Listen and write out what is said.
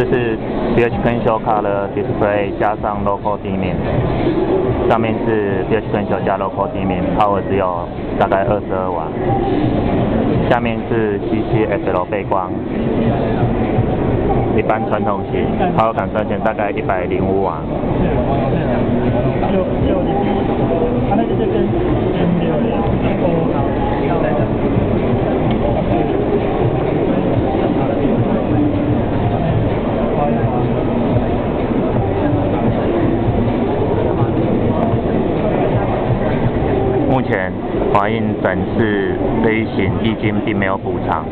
这是 BH Console Color Display 加上 Local Dimming，，上面是 BH Console 加 Local 底面，Power 只有大概二十二瓦。下面是 CCFL 背光，一般传统型，Power 感算线大概一百零五瓦。目前华映本次飞行基金并没有补偿。